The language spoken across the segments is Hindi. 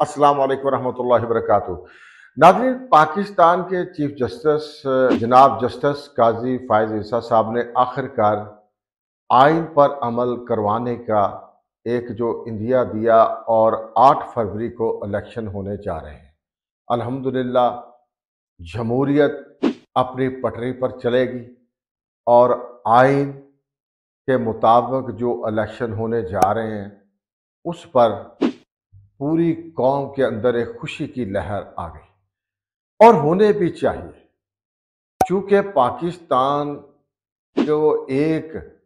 अस्सलाम वालेकुम रहमतुल्लाहि वबरकातुहू। नाज़रीन, पाकिस्तान के चीफ जस्टिस, जनाब जस्टिस काजी फायज ईसा साहब ने आखिरकार आइन पर अमल करवाने का एक जो इंदिया दिया और 8 फरवरी को इलेक्शन होने जा रहे हैं। अल्हम्दुलिल्लाह, जमहूरियत अपनी पटरी पर चलेगी और आइन के मुताबिक जो इलेक्शन होने जा रहे हैं उस पर पूरी कौम के अंदर एक खुशी की लहर आ गई। और होने भी चाहिए। चूँकि पाकिस्तान जो एक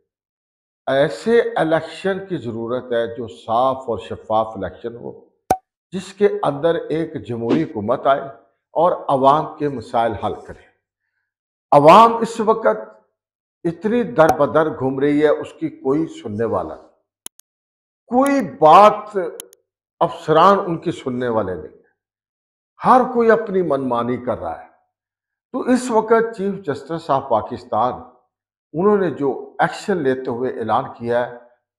ऐसे इलेक्शन की ज़रूरत है जो साफ़ और शफाफ इलेक्शन हो, जिसके अंदर एक जमहूरी हुकूमत आए और आवाम के मसाइल हल करे। अवाम इस वक्त इतनी दर बदर घूम रही है, उसकी कोई सुनने वाला कोई बात अफसरान उनकी सुनने वाले नहीं हर कोई अपनी मनमानी कर रहा है। तो इस वक्त चीफ जस्टिस ऑफ़ पाकिस्तान, उन्होंने जो एक्शन लेते हुए ऐलान किया है,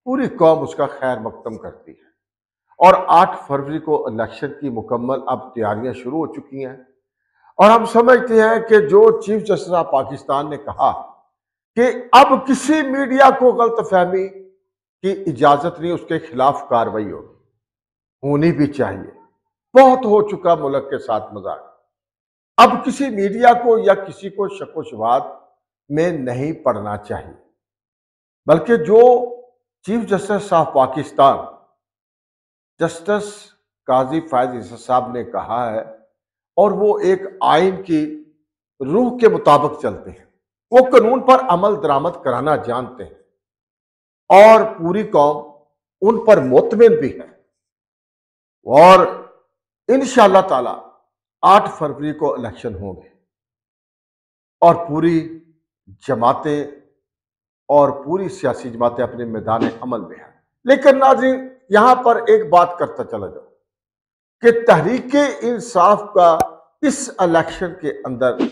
पूरी कौम उसका खैर मकदम करती है। और 8 फरवरी को इलेक्शन की मुकम्मल अब तैयारियाँ शुरू हो चुकी हैं। और हम समझते हैं कि जो चीफ जस्टिस ऑफ़ पाकिस्तान ने कहा कि अब किसी मीडिया को गलत फहमी की इजाज़त नहीं, उसके खिलाफ कार्रवाई होगी। होनी भी चाहिए। बहुत हो चुका मुल्क के साथ मज़ाक। अब किसी मीडिया को या किसी को शको शुबात में नहीं पढ़ना चाहिए। बल्कि जो chief justice of Pakistan, justice Qazi Faez साहब ने कहा है, और वो एक आइन की रूह के मुताबिक चलते हैं। वो कानून पर अमल दरामद कराना जानते हैं। और पूरी कौम उन पर मुतमिन भी है। और इन ताला आठ फरवरी को इलेक्शन होंगे और पूरी जमातें और पूरी सियासी जमातें अपने मैदान अमल में हैं। लेकिन नाजरीन, यहाँ पर एक बात करता चला जाओ कि तहरीक इंसाफ का इस इलेक्शन के अंदर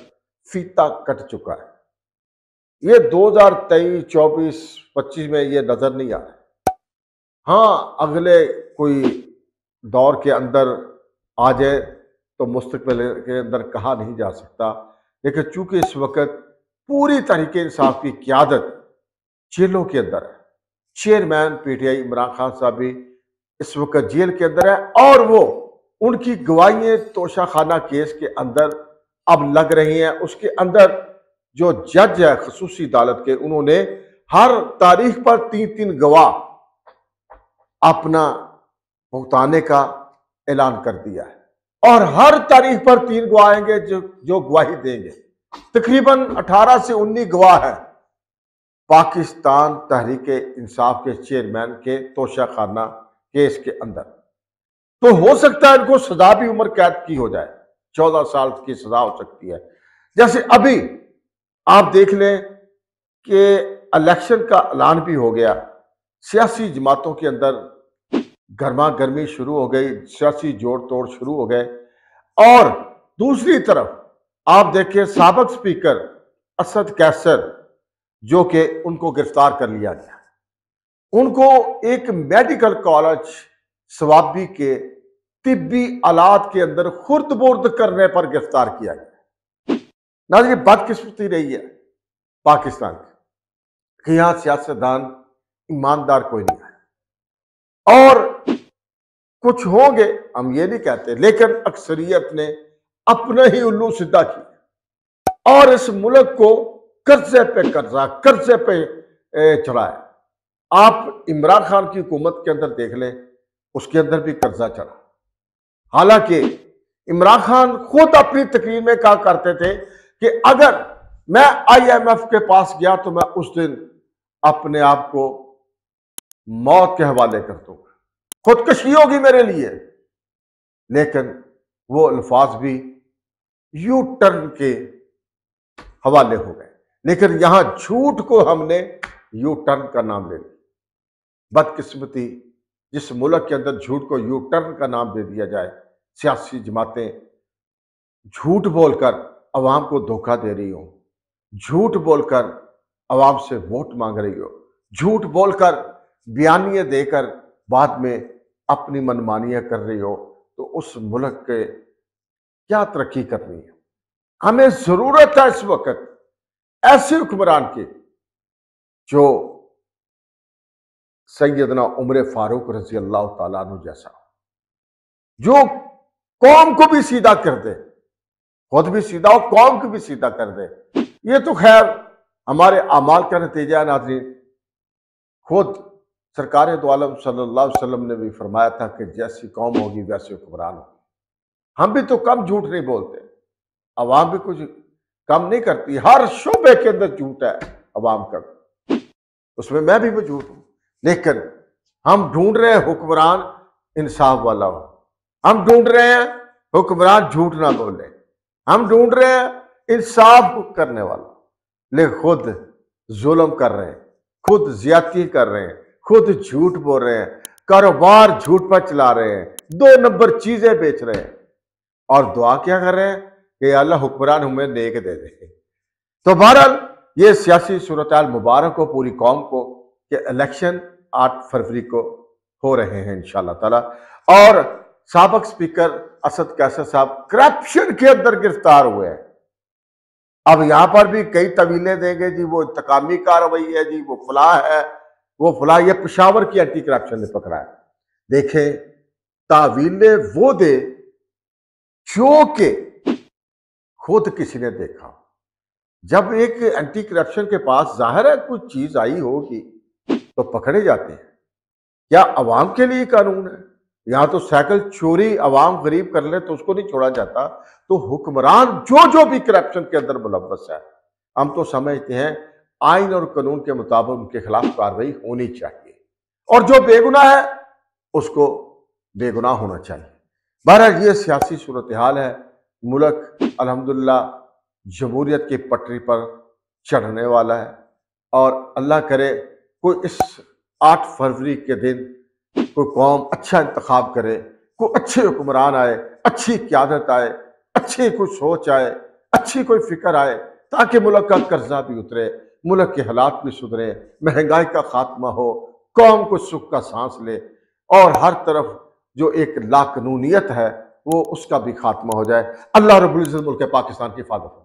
फीता कट चुका है। ये 2023, 24, 25 में ये नज़र नहीं आ रहा हाँ अगले कोई दौर के अंदर आ जाए तो मुस्तकबिल के अंदर कहा नहीं जा सकता। लेकिन चूँकि इस वक्त पूरी तरीके इंसाफ की क्यादत जेलों के अंदर है चेयरमैन पीटीआई इमरान खान साहब भी इस वक्त जेल के अंदर है और वो उनकी गवाहियाँ तोशाखाना केस के अंदर अब लग रही हैं। उसके अंदर जो जज है खसूसी अदालत के, उन्होंने हर तारीख पर तीन तीन गवाह अपना भुगताने का ऐलान कर दिया है। और हर तारीख पर तीन गवाह आएँगे, जो जो गवाही देंगे। तकरीबन 18 से 19 गवाह है। पाकिस्तान तहरीक इंसाफ के चेयरमैन के तोशा खाना केस के अंदर। तो हो सकता है इनको सजा भी उम्र कैद की हो जाए। चौदह साल की सजा हो सकती है। जैसे अभी आप देख लें कि इलेक्शन का ऐलान भी हो गया। सियासी जमातों के अंदर गर्मा गर्मी शुरू हो गई, सियासी जोड़ तोड़ शुरू हो गए। और दूसरी तरफ़ आप देखिए सबक स्पीकर असद कैसर, जो कि उनको गिरफ़्तार कर लिया गया। उनको एक मेडिकल कॉलेज सवाबी के तिब्बी आलात के अंदर खुर्द बुर्द करने पर गिरफ़्तार किया गया। ना ये बदकिस्मती रही है पाकिस्तान की। यहाँ सियासतदान, ईमानदार कोई नहीं है। और कुछ होंगे, हम ये नहीं कहते, लेकिन अक्सरियत ने अपने ही उल्लू सीधा किया। और इस मुल्क को कर्जे पे कर्जा, कर्जे पे चढ़ाया। आप इमरान खान की हुकूमत के अंदर देख लें, उसके अंदर भी कर्जा चढ़ा। हालाँकि इमरान खान खुद अपनी तकरीर में कहा करते थे कि अगर मैं आईएमएफ के पास गया तो मैं उस दिन अपने आप को मौत के हवाले कर दूँगा। खुदकशी होगी मेरे लिए। लेकिन वो अल्फाज भी यू टर्न के हवाले हो गए। लेकिन यहाँ झूठ को हमने यू टर्न का नाम ले लिया। बदकिस्मती जिस मुल्क के अंदर झूठ को यू टर्न का नाम दे दिया जाए, सियासी जमातें झूठ बोलकर अवाम को धोखा दे रही हो। झूठ बोलकर अवाम से वोट मांग रही हो। झूठ बोलकर बयानिए देकर बाद में अपनी मनमानियाँ कर रही हो तो उस मुल्क के क्या तरक्की करनी है? हमें ज़रूरत है इस वक्त ऐसे हुक्मरान की, जो सैदना उम्र फारूक रज़ी अल्लाह तु जैसा, जो कौम को भी सीधा कर दे। खुद भी सीधा हो कौम को भी सीधा कर दे। ये तो खैर हमारे अमाल का नतीजा नाजरीन। खुद सरकार दोआलम सल्लल्लाहु अलैहि वसल्लम ने भी फरमाया था कि जैसी कौम होगी, वैसे हुक्मरान होगी। हम भी तो कम झूठ नहीं बोलते। अवाम भी कुछ कम नहीं करती। हर शोबे के अंदर झूठ है, अवाम का उसमें मैं भी मौजूद हूँ। लेकिन हम ढूंढ रहे हैं हुक्मरान इंसाफ वाला हो। हम ढूंढ रहे हैं हुक्मरान झूठ ना बोले। हम ढूंढ रहे हैं, इंसाफ करने वाला। लेकिन खुद जुल्म कर रहे हैं, खुद ज्यादती कर रहे हैं, खुद झूठ बोल रहे हैं, कारोबार झूठ पर चला रहे हैं, दो नंबर चीज़ें बेच रहे हैं। और दुआ क्या कर रहे हैं? कि अल्लाह हुक्मरान हमें नेक दे दे। तो बहरहाल, ये सियासी सूरत मुबारक हो पूरी कौम को कि इलेक्शन आठ फरवरी को हो रहे हैं इन ताला। और सबक स्पीकर असद कैसर साहब करप्शन के अंदर गिरफ़्तार हुए हैं। अब यहाँ पर भी कई तवीले देंगे, जी वो इंतकामी कार्रवाई है, जी वो फलाह है, वो फलाह ये पिशावर की एंटी करप्शन ने पकड़ा है। देखे, तावीले वो दे जो के खुद किसी ने देखा। जब एक एंटी करप्शन के पास ज़ाहिर है कुछ चीज़ आई होगी तो पकड़े जाते हैं। क्या अवाम के लिए कानून है? यहाँ तो साइकिल चोरी, अवाम गरीब कर ले तो उसको नहीं छोड़ा जाता। तो हुक्मरान जो जो भी करप्शन के अंदर मुलवस है, हम तो समझते हैं, आइन और कानून के मुताबिक उनके खिलाफ कार्रवाई होनी चाहिए। और जो बेगुना है, उसको बेगुनाह होना चाहिए। बहरहाल, ये सियासी सूरत हाल है। मुल्क, अलहमदिल्ला, जमहूरियत की पटरी पर चढ़ने वाला है। और अल्लाह करे, कोई इस आठ फरवरी के दिन कोई कौम अच्छा इंतखब करे, कोई अच्छे हुक्मरान आए, अच्छी क्यादत आए, अच्छी कोई सोच आए, अच्छी कोई फ़िक्र आए, ताकि मुल्क का कर्जा भी उतरे, मुल्क के हालात भी सुधरे, महँगाई का खात्मा हो, कौम को सुख का सांस ले, और हर तरफ़ जो एक लाकनूनीत है, वो उसका भी खात्मा हो जाए। अल्लाह रबुल्ज़त मुल्क पाकिस्तान की हिफाजत